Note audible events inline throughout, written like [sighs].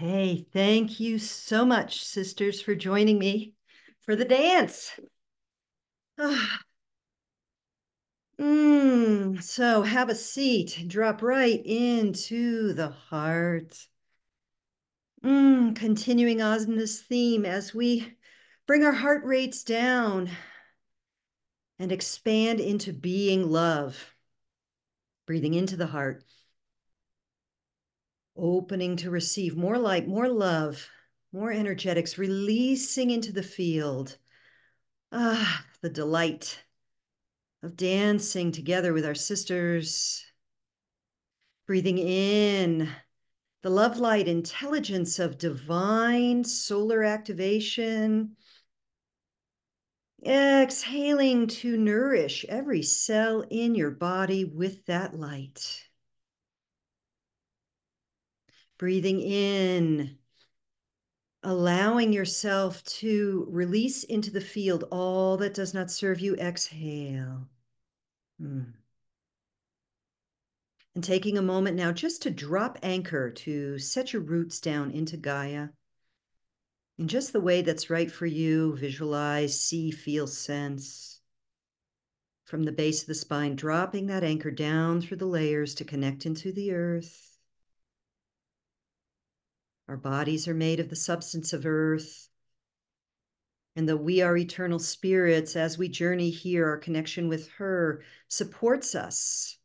Okay, thank you so much, sisters, for joining me for the dance. [sighs] mm, so have a seat, drop right into the heart. Mm, continuing on this theme as we bring our heart rates down and expand into being love. Breathing into the heart opening to receive more light, more love, more energetics, releasing into the field. Ah, the delight of dancing together with our sisters. Breathing in the love light intelligence of divine solar activation. Exhaling to nourish every cell in your body with that light. Breathing in, allowing yourself to release into the field all that does not serve you. Exhale. Hmm. And taking a moment now just to drop anchor, to set your roots down into Gaia in just the way that's right for you. Visualize, see, feel, sense. From the base of the spine, dropping that anchor down through the layers to connect into the earth. Our bodies are made of the substance of earth. And though we are eternal spirits, as we journey here, our connection with her supports us.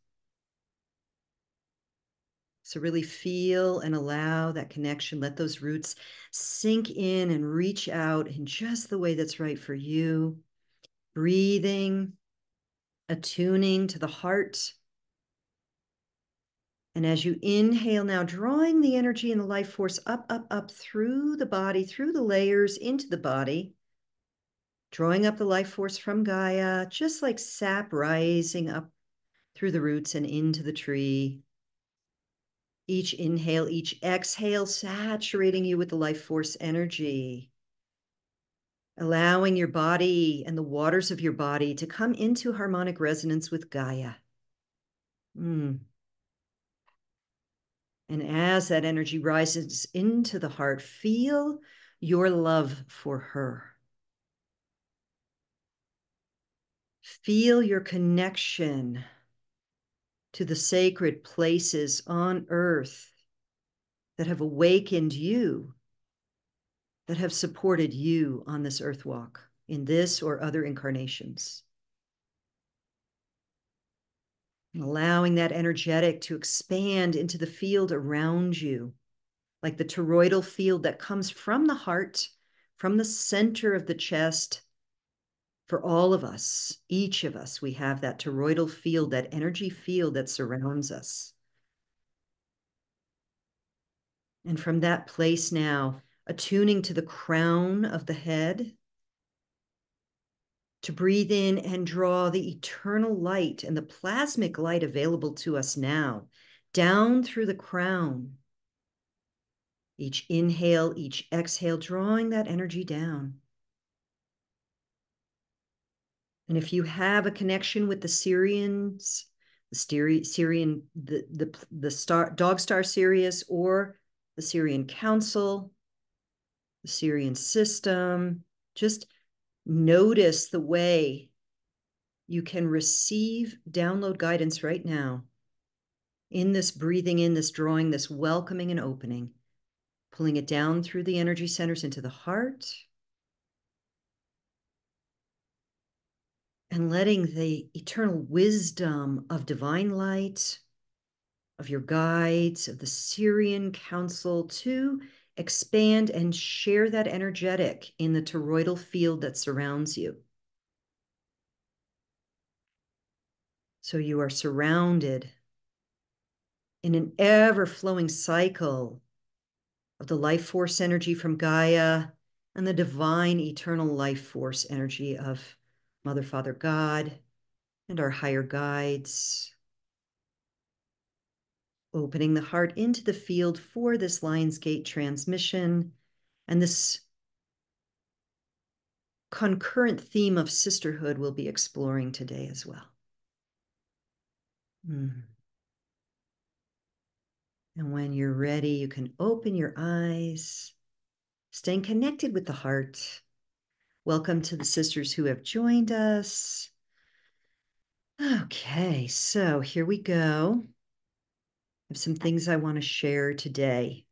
So, really feel and allow that connection. Let those roots sink in and reach out in just the way that's right for you. Breathing, attuning to the heart and as you inhale now, drawing the energy and the life force up, up, up through the body, through the layers into the body, drawing up the life force from Gaia, just like sap rising up through the roots and into the tree. Each inhale, each exhale, saturating you with the life force energy. Allowing your body and the waters of your body to come into harmonic resonance with Gaia. Mm. And as that energy rises into the heart, feel your love for her. Feel your connection to the sacred places on earth that have awakened you, that have supported you on this earth walk in this or other incarnations. And allowing that energetic to expand into the field around you, like the toroidal field that comes from the heart, from the center of the chest. For all of us, each of us, we have that toroidal field, that energy field that surrounds us. And from that place now, attuning to the crown of the head, to breathe in and draw the eternal light and the plasmic light available to us now down through the crown. Each inhale, each exhale, drawing that energy down. And if you have a connection with the Sirians, the Sirian, the, the, the star, dog star Sirius, or the Sirian Council, the Sirian system, just Notice the way you can receive download guidance right now in this breathing in, this drawing, this welcoming and opening, pulling it down through the energy centers into the heart. And letting the eternal wisdom of divine light, of your guides, of the Sirian Council to expand and share that energetic in the toroidal field that surrounds you. So you are surrounded in an ever flowing cycle of the life force energy from Gaia and the divine eternal life force energy of Mother, Father, God, and our higher guides opening the heart into the field for this Lionsgate transmission and this concurrent theme of sisterhood we'll be exploring today as well. Mm. And when you're ready, you can open your eyes, staying connected with the heart. Welcome to the sisters who have joined us. Okay, so here we go. Have some things I want to share today.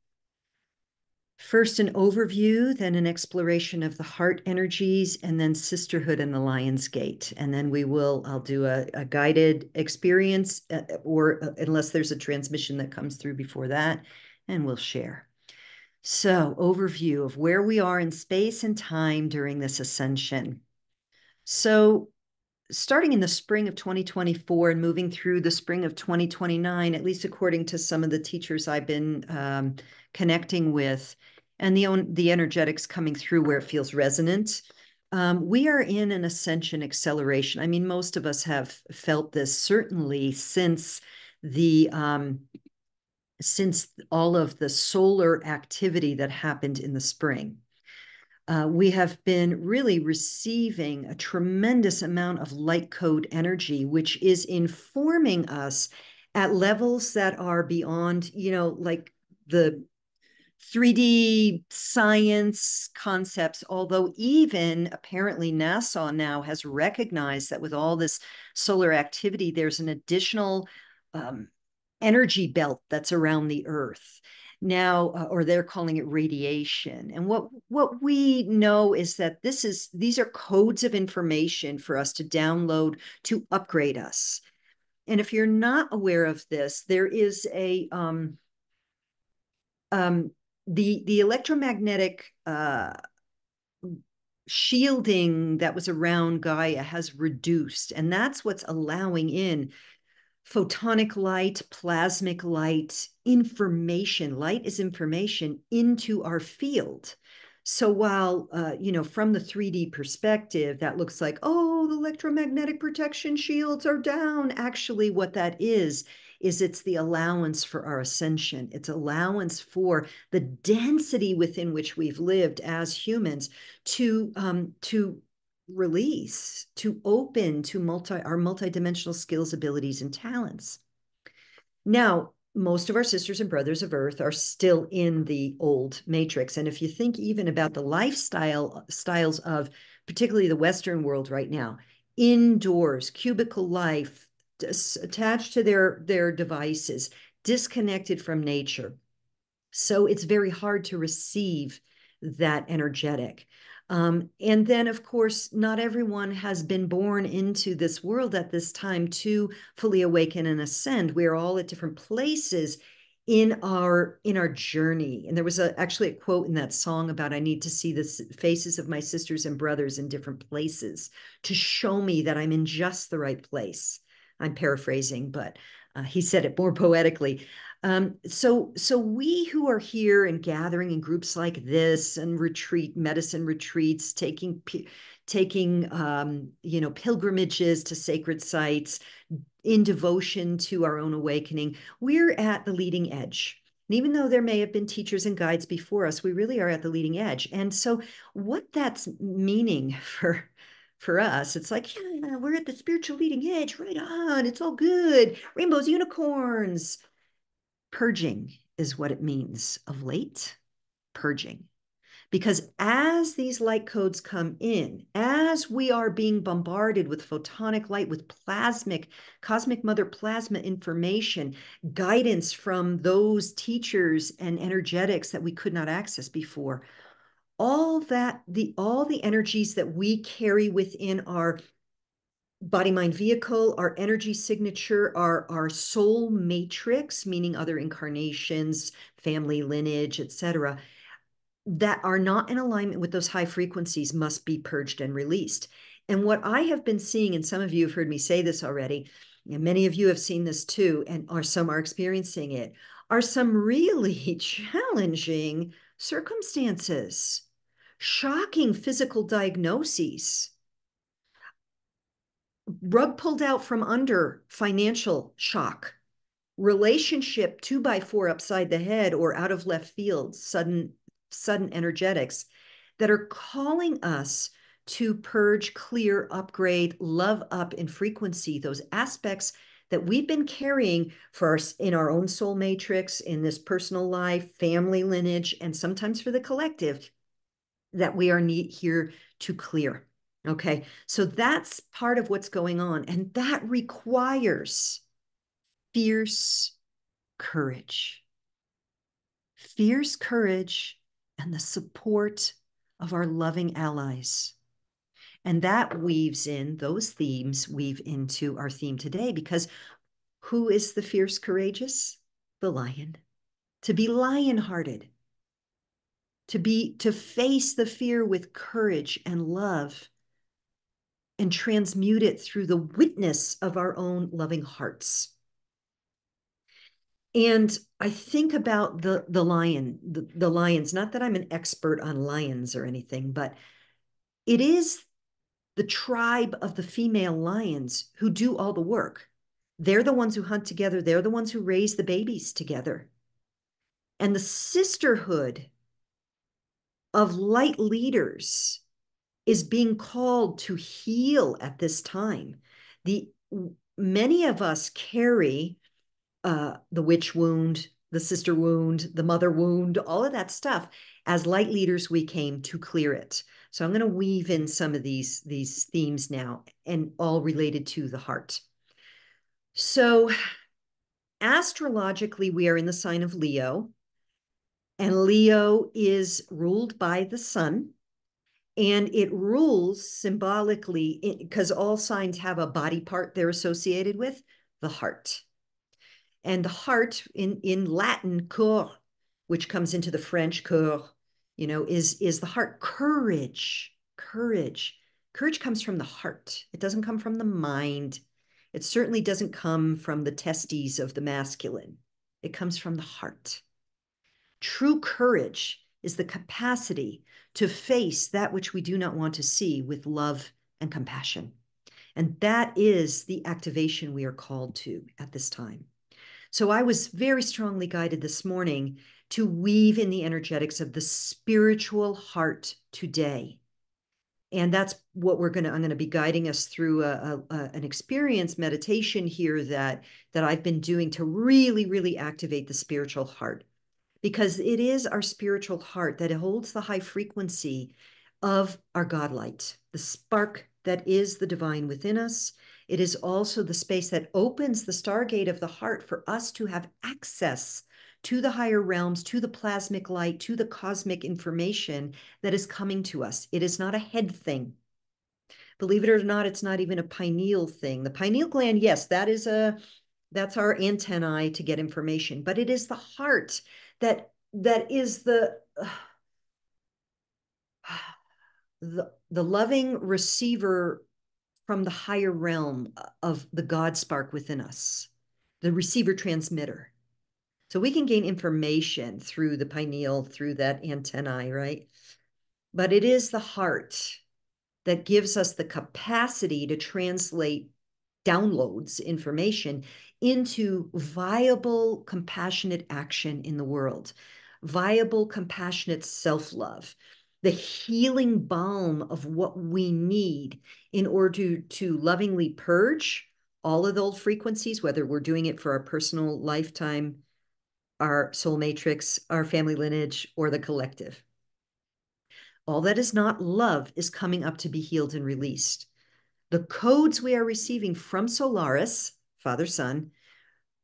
First, an overview, then an exploration of the heart energies, and then sisterhood and the Lion's Gate. And then we will, I'll do a, a guided experience, uh, or uh, unless there's a transmission that comes through before that, and we'll share. So, overview of where we are in space and time during this ascension. So, starting in the spring of 2024 and moving through the spring of 2029, at least according to some of the teachers I've been um, connecting with, and the the energetics coming through where it feels resonant. Um, we are in an ascension acceleration. I mean, most of us have felt this certainly since the um, since all of the solar activity that happened in the spring. Uh, we have been really receiving a tremendous amount of light code energy, which is informing us at levels that are beyond, you know, like the 3D science concepts, although even apparently NASA now has recognized that with all this solar activity, there's an additional um, energy belt that's around the Earth now uh, or they're calling it radiation. And what what we know is that this is these are codes of information for us to download to upgrade us. And if you're not aware of this there is a um, um, the the electromagnetic uh, shielding that was around Gaia has reduced, and that's what's allowing in photonic light, plasmic light, information. Light is information into our field. So while, uh, you know, from the 3D perspective, that looks like, oh, the electromagnetic protection shields are down. Actually, what that is, is it's the allowance for our ascension. It's allowance for the density within which we've lived as humans to, um, to release, to open to multi our multidimensional skills, abilities, and talents. Now, most of our sisters and brothers of earth are still in the old matrix and if you think even about the lifestyle styles of particularly the western world right now indoors cubicle life attached to their their devices disconnected from nature so it's very hard to receive that energetic um, and then, of course, not everyone has been born into this world at this time to fully awaken and ascend. We are all at different places in our in our journey. And there was a, actually a quote in that song about i need to see the faces of my sisters and brothers in different places to show me that i'm in just the right place. I'm paraphrasing but uh, he said it more poetically um, so, so we who are here and gathering in groups like this and retreat medicine retreats, taking taking um, you know pilgrimages to sacred sites in devotion to our own awakening, we're at the leading edge. And even though there may have been teachers and guides before us, we really are at the leading edge. And so, what that's meaning [laughs] for for us, it's like, yeah, we're at the spiritual leading edge, right on. It's all good. Rainbows, unicorns, Purging is what it means of late, purging. Because as these light codes come in, as we are being bombarded with photonic light, with plasmic, cosmic mother plasma information, guidance from those teachers and energetics that we could not access before, all that, the all the energies that we carry within our body mind vehicle our energy signature our our soul matrix meaning other incarnations family lineage etc that are not in alignment with those high frequencies must be purged and released. And what i have been seeing and some of you have heard me say this already and many of you have seen this too and or some are experiencing it are some really [laughs] challenging circumstances. Shocking physical diagnoses rug pulled out from under financial shock, relationship two by four upside the head or out of left field, sudden, sudden energetics that are calling us to purge, clear, upgrade, love up in frequency, those aspects that we've been carrying for us in our own soul matrix, in this personal life, family lineage, and sometimes for the collective that we are need here to clear. Okay, so that's part of what's going on, and that requires fierce courage. Fierce courage and the support of our loving allies. And that weaves in, those themes weave into our theme today because who is the fierce courageous? The lion. To be lion hearted, to be to face the fear with courage and love and transmute it through the witness of our own loving hearts. And i think about the the lion the, the lions not that i'm an expert on lions or anything but it is the tribe of the female lions who do all the work. They're the ones who hunt together. They're the ones who raise the babies together. And the sisterhood of light leaders is being called to heal at this time. The many of us carry uh, the witch wound, the sister wound, the mother wound, all of that stuff. As light leaders, we came to clear it. So I'm going to weave in some of these these themes now, and all related to the heart. So astrologically, we are in the sign of Leo. And Leo is ruled by the sun. And it rules symbolically because all signs have a body part they're associated with the heart. And the heart in, in Latin, cœur, which comes into the French cœur, you know, is, is the heart. Courage, courage. Courage comes from the heart. It doesn't come from the mind. It certainly doesn't come from the testes of the masculine. It comes from the heart. True courage is the capacity to face that which we do not want to see with love and compassion. And that is the activation we are called to at this time. So I was very strongly guided this morning to weave in the energetics of the spiritual heart today. And that's what we're going to, I'm going to be guiding us through a, a, a, an experience meditation here that, that I've been doing to really, really activate the spiritual heart because it is our spiritual heart that holds the high frequency of our God light, the spark that is the divine within us. It is also the space that opens the stargate of the heart for us to have access to the higher realms, to the plasmic light, to the cosmic information that is coming to us. It is not a head thing. Believe it or not, it's not even a pineal thing. The pineal gland, yes, that is a that's our antennae to get information, but it is the heart that that is the [sighs] the, the loving receiver from the higher realm of the God spark within us, the receiver transmitter. So we can gain information through the pineal, through that antennae, right? But it is the heart that gives us the capacity to translate downloads information into viable, compassionate action in the world, viable, compassionate self love, the healing balm of what we need in order to, to lovingly purge all of the old frequencies, whether we're doing it for our personal lifetime, our soul matrix, our family lineage, or the collective. All that is not love is coming up to be healed and released. The codes we are receiving from Solaris, Father Sun,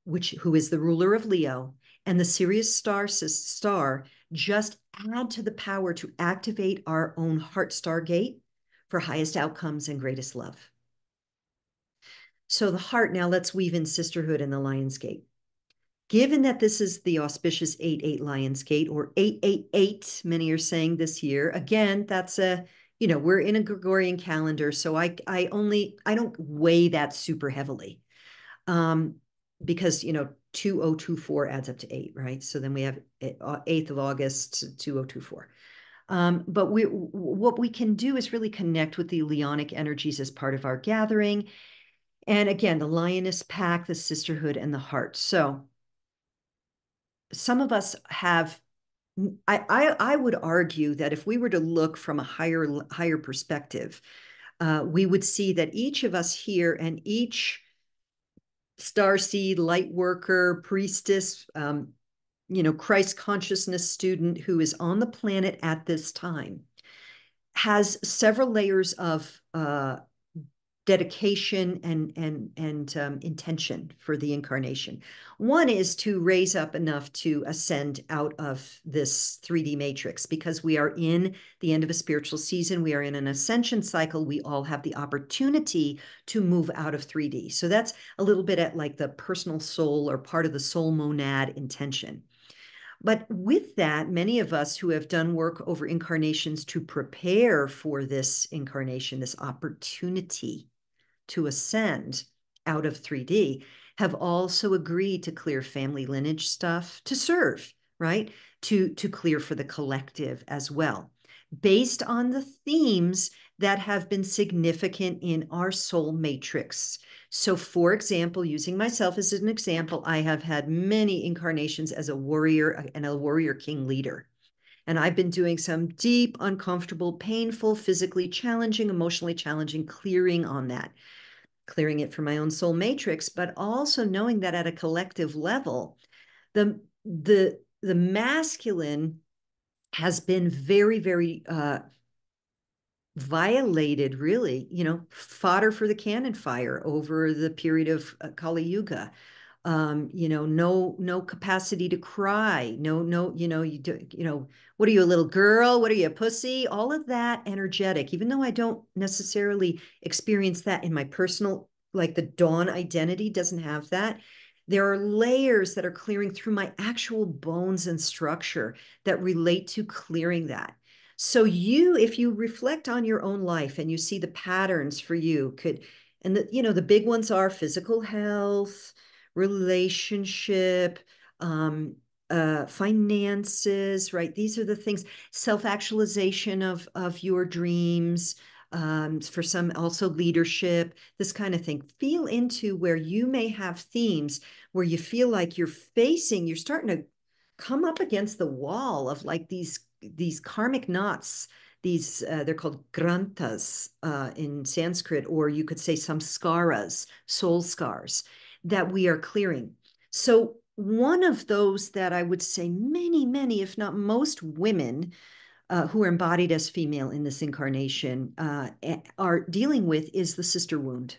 which who is the ruler of Leo, and the Sirius star star just add to the power to activate our own heart star gate for highest outcomes and greatest love. So the heart, now let's weave in sisterhood and the lion's gate. Given that this is the auspicious 8-8 lion's gate or 888, many are saying this year, again, that's a you know, we're in a Gregorian calendar, so I I only I don't weigh that super heavily. Um, because you know 2024 adds up to 8, right? So then we have 8th uh, of August 2024. Um, but we what we can do is really connect with the Leonic energies as part of our gathering. And again, the lioness pack, the sisterhood, and the heart. So some of us have I, I, I would argue that if we were to look from a higher higher perspective, uh, we would see that each of us here and each star seed, light worker, priestess, um, you know, Christ consciousness student who is on the planet at this time has several layers of uh, dedication and and and um, intention for the incarnation. One is to raise up enough to ascend out of this 3D matrix because we are in the end of a spiritual season. We are in an ascension cycle. We all have the opportunity to move out of 3D. So that's a little bit at like the personal soul or part of the soul monad intention. But with that, many of us who have done work over incarnations to prepare for this incarnation, this opportunity to ascend out of 3D, have also agreed to clear family lineage stuff to serve, right? To, to clear for the collective as well, based on the themes that have been significant in our soul matrix. So, for example, using myself as an example, I have had many incarnations as a warrior uh, and a warrior king leader. And I've been doing some deep, uncomfortable, painful, physically challenging, emotionally challenging clearing on that clearing it from my own soul matrix, but also knowing that at a collective level, the the the masculine has been very, very uh, violated, really, you know, fodder for the cannon fire over the period of uh, Kali Yuga. Um, you know, no, no capacity to cry, no, no, you know, you do, you know, what are you, a little girl? What are you, a pussy? All of that energetic, even though I don't necessarily experience that in my personal, like the dawn identity doesn't have that. There are layers that are clearing through my actual bones and structure that relate to clearing that. So you, if you reflect on your own life and you see the patterns for you, could, and the, you know, the big ones are physical health, relationship, um, uh, finances, right? These are the things, self-actualization of, of your dreams, um, for some also leadership, this kind of thing. Feel into where you may have themes where you feel like you're facing, you're starting to come up against the wall of like these these karmic knots. These uh, they're called granthas uh, in Sanskrit, or you could say samskaras, soul scars that we are clearing. So one of those that I would say many, many, if not most women uh, who are embodied as female in this incarnation uh, are dealing with is the sister wound.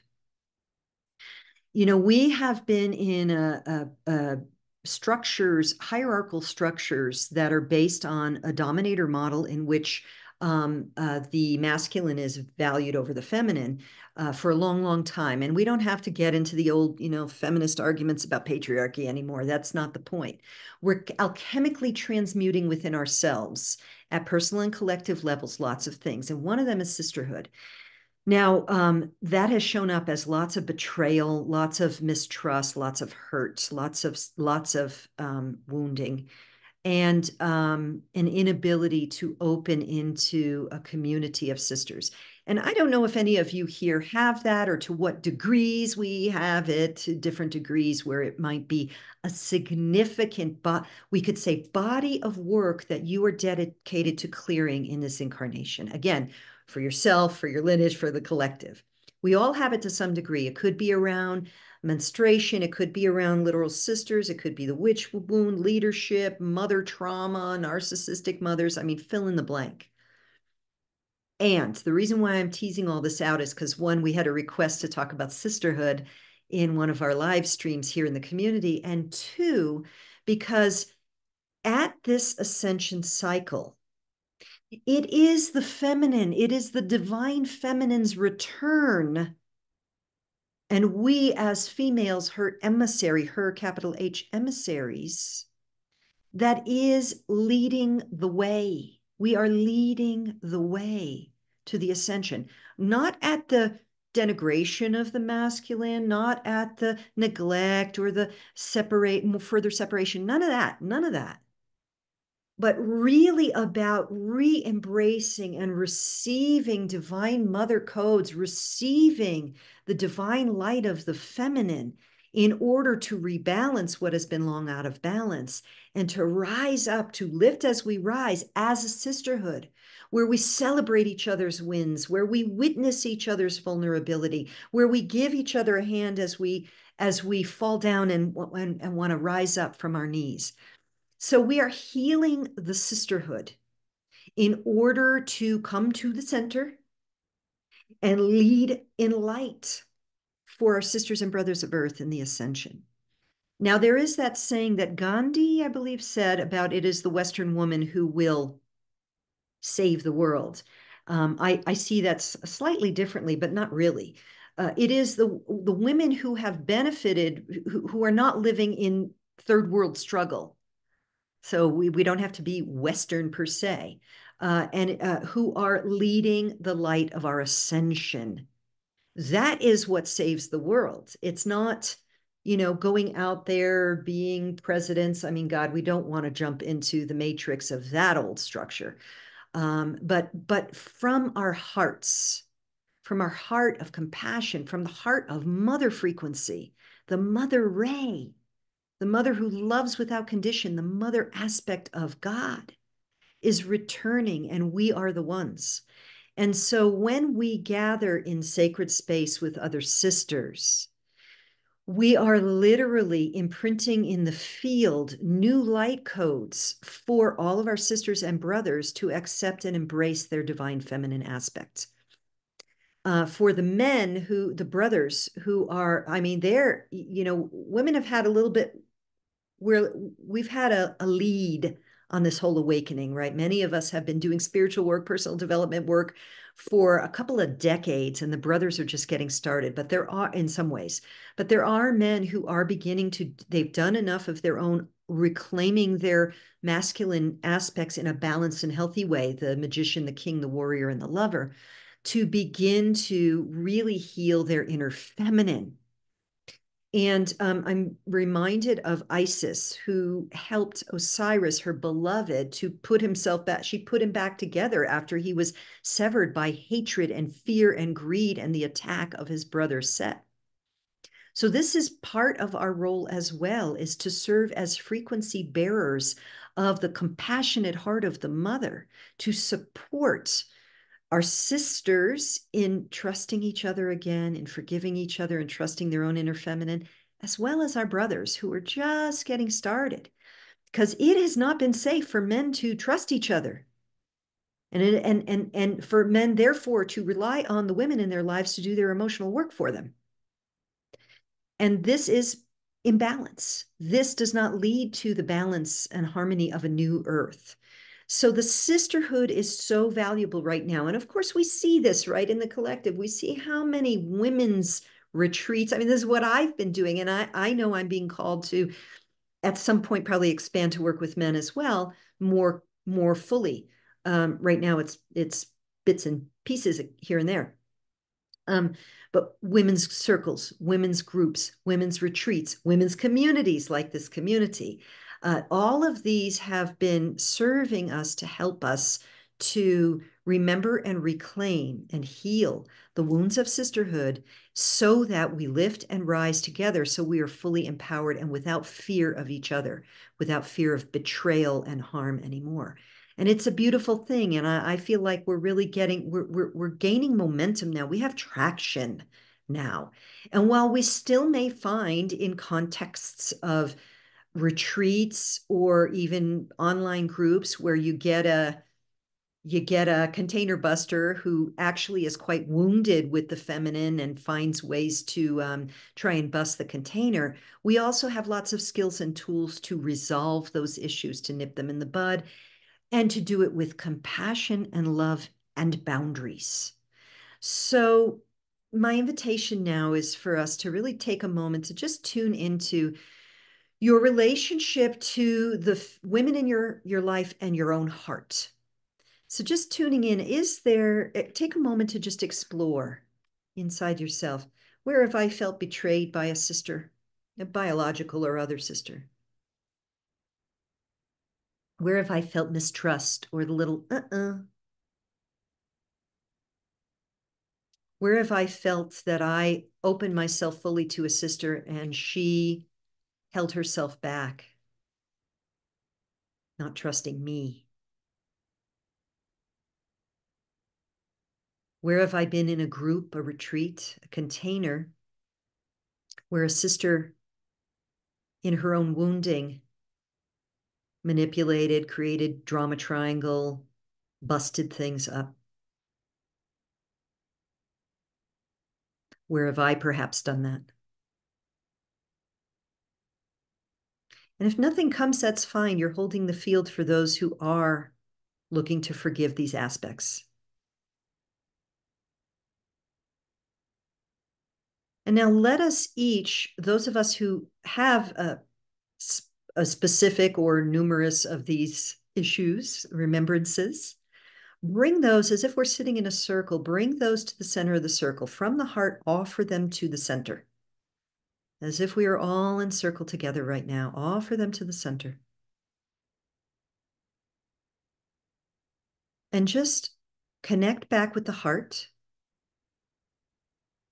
You know, we have been in a, a, a structures, hierarchical structures that are based on a dominator model in which um, uh, the masculine is valued over the feminine uh, for a long, long time. And we don't have to get into the old, you know, feminist arguments about patriarchy anymore. That's not the point. We're alchemically transmuting within ourselves at personal and collective levels lots of things. And one of them is sisterhood. Now, um, that has shown up as lots of betrayal, lots of mistrust, lots of hurt, lots of lots of um, wounding and um, an inability to open into a community of sisters. And I don't know if any of you here have that or to what degrees we have it, to different degrees where it might be a significant, but we could say body of work that you are dedicated to clearing in this incarnation. Again, for yourself, for your lineage, for the collective. We all have it to some degree. It could be around menstruation. It could be around literal sisters. It could be the witch wound, leadership, mother trauma, narcissistic mothers. I mean, fill in the blank. And the reason why I'm teasing all this out is because one, we had a request to talk about sisterhood in one of our live streams here in the community. And two, because at this ascension cycle, it is the feminine, it is the divine feminine's return and we, as females, her emissary, her capital H emissaries, that is leading the way. We are leading the way to the ascension, not at the denigration of the masculine, not at the neglect or the separate further separation. None of that. None of that but really about re embracing and receiving divine mother codes, receiving the divine light of the feminine in order to rebalance what has been long out of balance and to rise up, to lift as we rise as a sisterhood, where we celebrate each other's wins, where we witness each other's vulnerability, where we give each other a hand as we as we fall down and, and, and want to rise up from our knees. So we are healing the sisterhood in order to come to the center and lead in light for our sisters and brothers of earth in the ascension. Now, there is that saying that Gandhi, I believe, said about it is the Western woman who will save the world. Um, I, I see that slightly differently, but not really. Uh, it is the the women who have benefited, who, who are not living in third world struggle. So we, we don't have to be Western per se, uh, and uh, who are leading the light of our ascension. That is what saves the world. It's not, you know, going out there being presidents. I mean, God, we don't want to jump into the matrix of that old structure. Um, but but from our hearts, from our heart of compassion, from the heart of mother frequency, the mother ray, the mother who loves without condition, the mother aspect of God is returning, and we are the ones. And so when we gather in sacred space with other sisters, we are literally imprinting in the field new light codes for all of our sisters and brothers to accept and embrace their divine feminine aspects. Uh, for the men who, the brothers who are, I mean, they're, you know, women have had a little bit where we've had a, a lead on this whole awakening, right? Many of us have been doing spiritual work, personal development work for a couple of decades, and the brothers are just getting started. But there are, in some ways, but there are men who are beginning to, they've done enough of their own reclaiming their masculine aspects in a balanced and healthy way the magician, the king, the warrior, and the lover to begin to really heal their inner feminine and um, I'm reminded of Isis, who helped Osiris, her beloved, to put himself back. She put him back together after he was severed by hatred and fear and greed and the attack of his brother Set. So this is part of our role as well, is to serve as frequency bearers of the compassionate heart of the mother to support our sisters in trusting each other again, in forgiving each other and trusting their own inner feminine, as well as our brothers who are just getting started. Because it has not been safe for men to trust each other. And, it, and, and, and for men, therefore, to rely on the women in their lives to do their emotional work for them. And this is imbalance. This does not lead to the balance and harmony of a new earth. So the sisterhood is so valuable right now. And of course, we see this right in the collective. We see how many women's retreats. I mean, this is what I've been doing. And I, I know I'm being called to at some point probably expand to work with men as well, more more fully. Um, right now it's it's bits and pieces here and there. Um, but women's circles, women's groups, women's retreats, women's communities like this community. Uh, all of these have been serving us to help us to remember and reclaim and heal the wounds of sisterhood so that we lift and rise together so we are fully empowered and without fear of each other, without fear of betrayal and harm anymore. And it's a beautiful thing. And I, I feel like we're really getting, we're, we're, we're gaining momentum now. We have traction now. And while we still may find in contexts of retreats or even online groups where you get a you get a container buster who actually is quite wounded with the feminine and finds ways to um, try and bust the container. We also have lots of skills and tools to resolve those issues, to nip them in the bud, and to do it with compassion and love and boundaries. So, my invitation now is for us to really take a moment to just tune into your relationship to the women in your your life and your own heart. So just tuning in is there eh, take a moment to just explore inside yourself where have i felt betrayed by a sister a biological or other sister? Where have i felt mistrust or the little uh-uh. Where have i felt that i opened myself fully to a sister and she held herself back, not trusting me? Where have I been in a group, a retreat, a container where a sister in her own wounding manipulated, created drama triangle, busted things up. Where have I perhaps done that? And if nothing comes, that's fine. You're holding the field for those who are looking to forgive these aspects. And now let us each, those of us who have a, a specific or numerous of these issues, remembrances, bring those as if we're sitting in a circle, bring those to the center of the circle. From the heart, offer them to the center. As if we are all in circle together right now, offer them to the center. And just connect back with the heart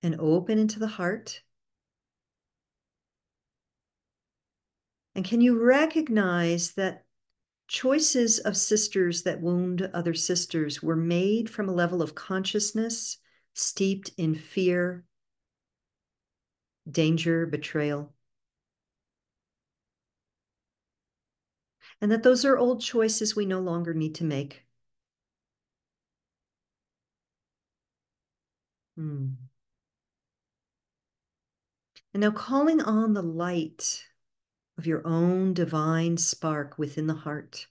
and open into the heart. And can you recognize that choices of sisters that wound other sisters were made from a level of consciousness steeped in fear, danger, betrayal? And that those are old choices we no longer need to make. Hmm. And now calling on the light of your own divine spark within the heart.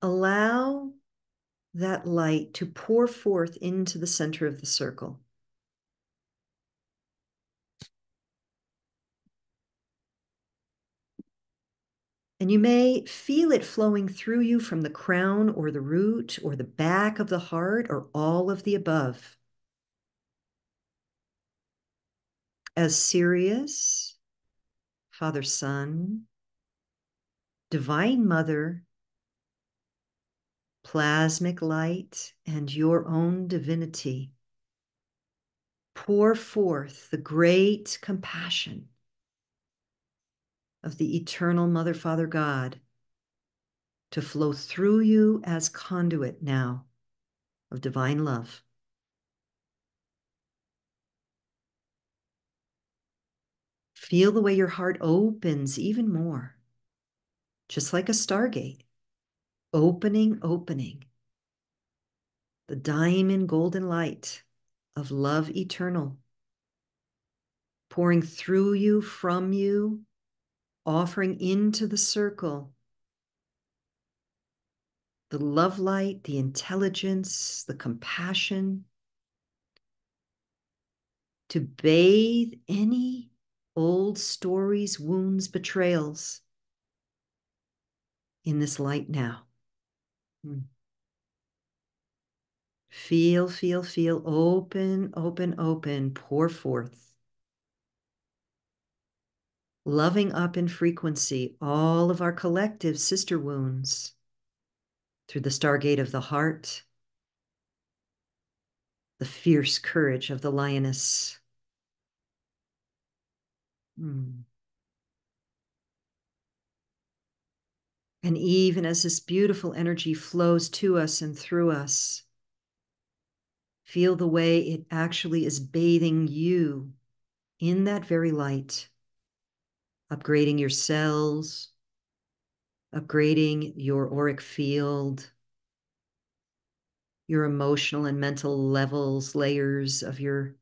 Allow that light to pour forth into the center of the circle. And you may feel it flowing through you from the crown or the root or the back of the heart or all of the above. as Sirius, Father Sun, Divine Mother, plasmic light, and your own divinity. Pour forth the great compassion of the eternal Mother, Father God to flow through you as conduit now of divine love. Feel the way your heart opens even more, just like a stargate, opening, opening. The diamond golden light of love eternal, pouring through you, from you, offering into the circle the love light, the intelligence, the compassion, to bathe any old stories, wounds, betrayals in this light now. Hmm. Feel, feel, feel, open, open, open, pour forth. Loving up in frequency all of our collective sister wounds through the stargate of the heart, the fierce courage of the lioness Hmm. And even as this beautiful energy flows to us and through us, feel the way it actually is bathing you in that very light, upgrading your cells, upgrading your auric field, your emotional and mental levels, layers of your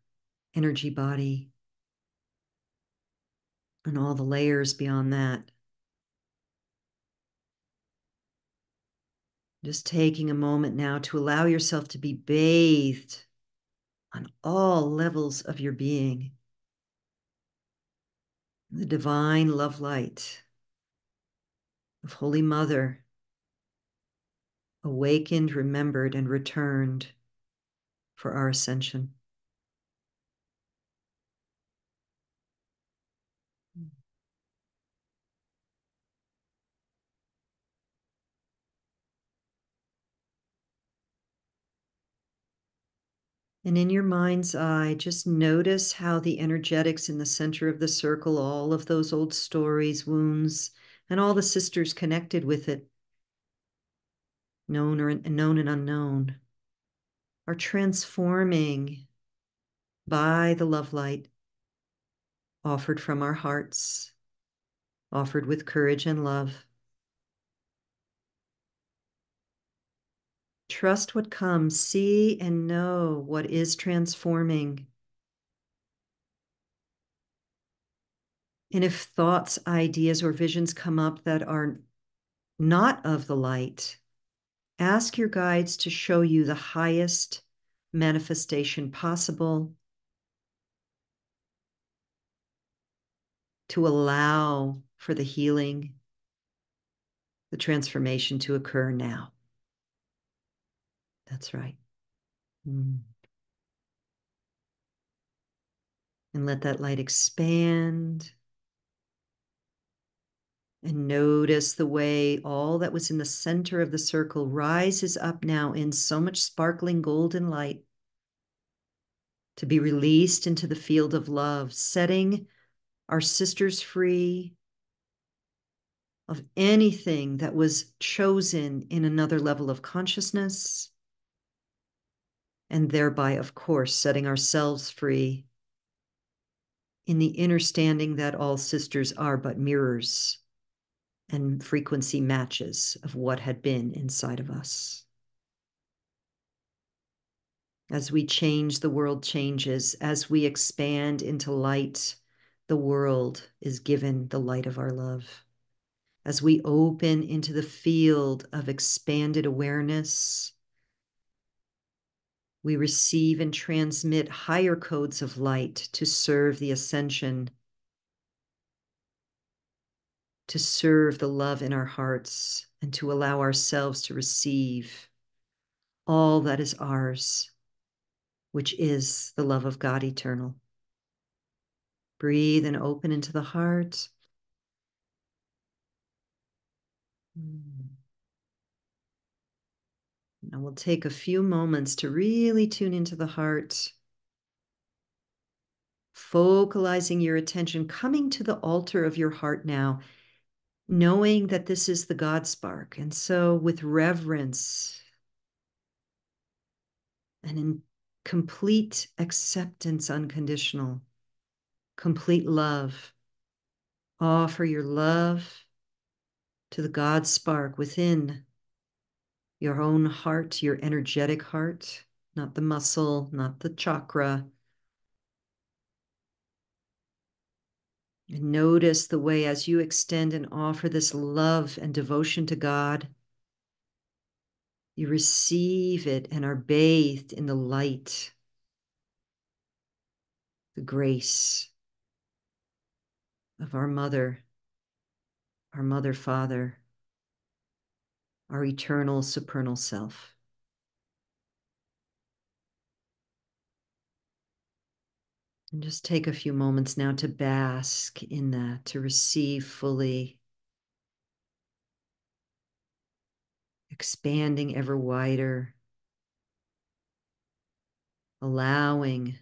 energy body and all the layers beyond that. Just taking a moment now to allow yourself to be bathed on all levels of your being. The divine love light of Holy Mother, awakened, remembered, and returned for our ascension. And in your mind's eye, just notice how the energetics in the center of the circle, all of those old stories, wounds, and all the sisters connected with it, known or known and unknown, are transforming by the love light offered from our hearts, offered with courage and love. Trust what comes, see and know what is transforming. And if thoughts, ideas, or visions come up that are not of the light, ask your guides to show you the highest manifestation possible, to allow for the healing, the transformation to occur now. That's right. Mm. And let that light expand. And notice the way all that was in the center of the circle rises up now in so much sparkling golden light to be released into the field of love, setting our sisters free of anything that was chosen in another level of consciousness and thereby, of course, setting ourselves free in the understanding that all sisters are but mirrors and frequency matches of what had been inside of us. As we change, the world changes. As we expand into light, the world is given the light of our love. As we open into the field of expanded awareness, we receive and transmit higher codes of light to serve the ascension, to serve the love in our hearts, and to allow ourselves to receive all that is ours, which is the love of God eternal. Breathe and open into the heart. Mm. Now we'll take a few moments to really tune into the heart, focalizing your attention, coming to the altar of your heart now, knowing that this is the God spark. And so, with reverence and in complete acceptance, unconditional, complete love, offer your love to the God spark within your own heart, your energetic heart, not the muscle, not the chakra. And notice the way as you extend and offer this love and devotion to God, you receive it and are bathed in the light, the grace of our Mother, our Mother, Father our eternal supernal self. And just take a few moments now to bask in that, to receive fully, expanding ever wider, allowing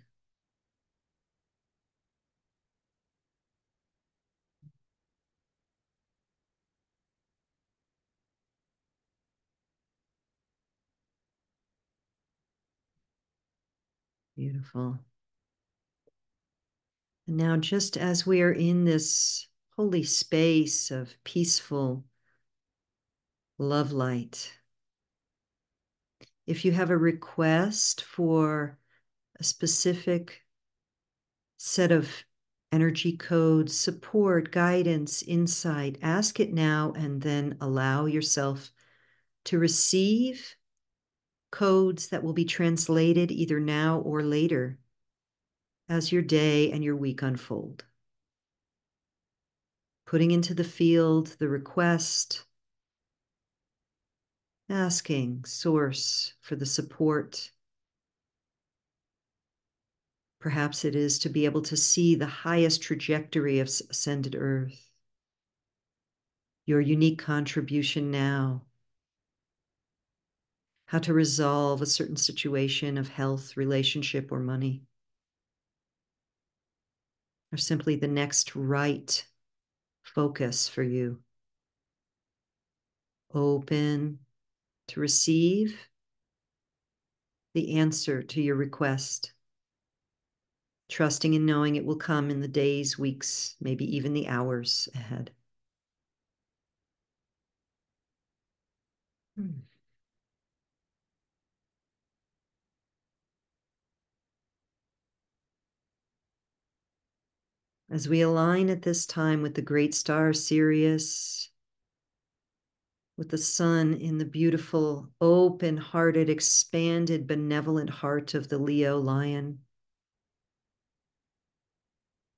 Beautiful. And now, just as we are in this holy space of peaceful love light, if you have a request for a specific set of energy codes, support, guidance, insight, ask it now and then allow yourself to receive codes that will be translated either now or later as your day and your week unfold. Putting into the field the request, asking Source for the support. Perhaps it is to be able to see the highest trajectory of ascended earth. Your unique contribution now how to resolve a certain situation of health, relationship, or money, or simply the next right focus for you. Open to receive the answer to your request. trusting and knowing it will come in the days, weeks, maybe even the hours ahead. Hmm. As we align at this time with the great star Sirius, with the sun in the beautiful, open hearted, expanded, benevolent heart of the Leo lion.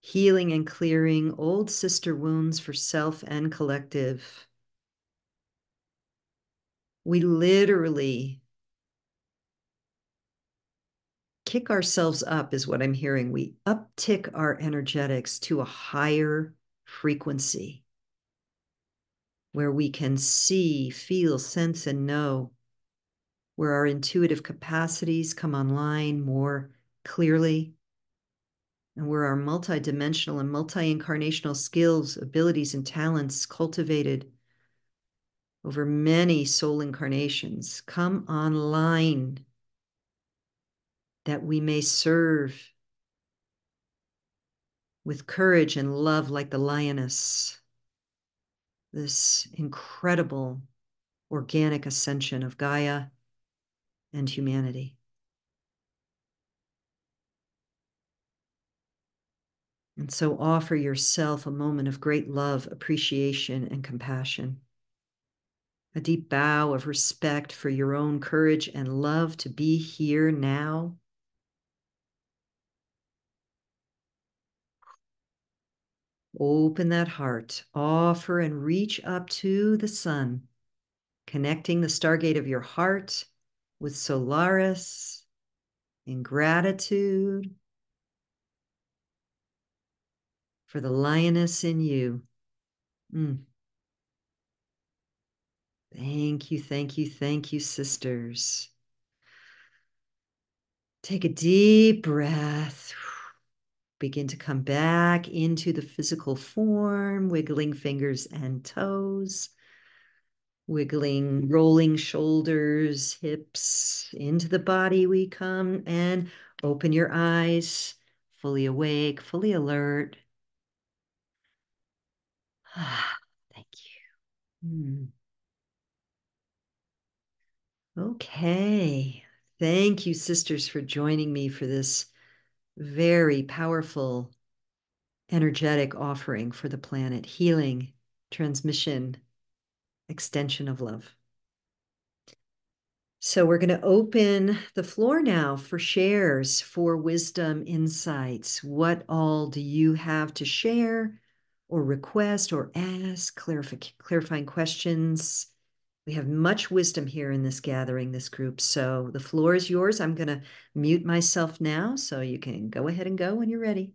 Healing and clearing old sister wounds for self and collective. We literally kick ourselves up, is what I'm hearing. We uptick our energetics to a higher frequency where we can see, feel, sense, and know, where our intuitive capacities come online more clearly, and where our multidimensional and multi incarnational skills, abilities, and talents cultivated over many soul incarnations come online that we may serve with courage and love like the lioness this incredible organic ascension of Gaia and humanity. And so offer yourself a moment of great love, appreciation, and compassion. A deep bow of respect for your own courage and love to be here now Open that heart, offer and reach up to the sun, connecting the stargate of your heart with Solaris in gratitude for the lioness in you. Mm. Thank you, thank you, thank you, sisters. Take a deep breath. Begin to come back into the physical form, wiggling fingers and toes, wiggling, rolling shoulders, hips. Into the body we come and open your eyes, fully awake, fully alert. [sighs] Thank you. Hmm. Okay. Thank you, sisters, for joining me for this very powerful, energetic offering for the planet, healing, transmission, extension of love. So we're going to open the floor now for shares, for wisdom insights. What all do you have to share or request or ask, clarifying questions? We have much wisdom here in this gathering, this group. So the floor is yours. I'm going to mute myself now so you can go ahead and go when you're ready.